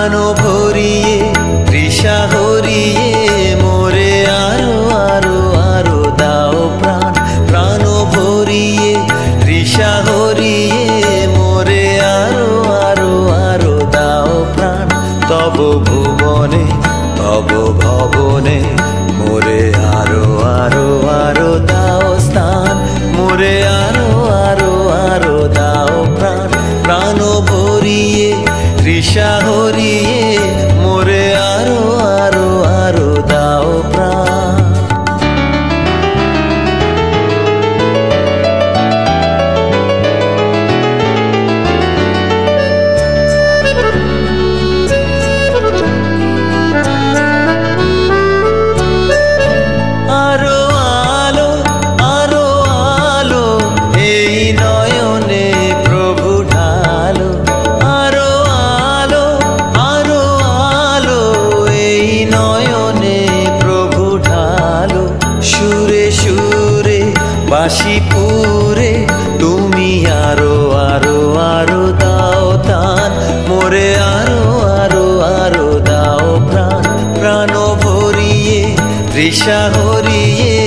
প্রাণ ভরিয়ে, তৃষা হরিয়ে, মোরে আরও আরও আরও দাও প্রাণ। প্রাণ ভরিয়ে, তৃষা হরিয়ে, মোরে আরও আরও আরও দাও প্রাণ। তব ভুবনে, তব ভবনে, মোরে আরও আরও আরও দাও স্থান। মোরে আরও আরও আরও দাও প্রাণ। প্রাণ ভরিয়ে, তৃষা হরিয়ে বাসি পুরে তুমি আরও আরও আরও দাও তান মোরে আরও আরও আরও দাও প্রাণ। প্রাণ ভরিয়ে তৃষা হরিয়ে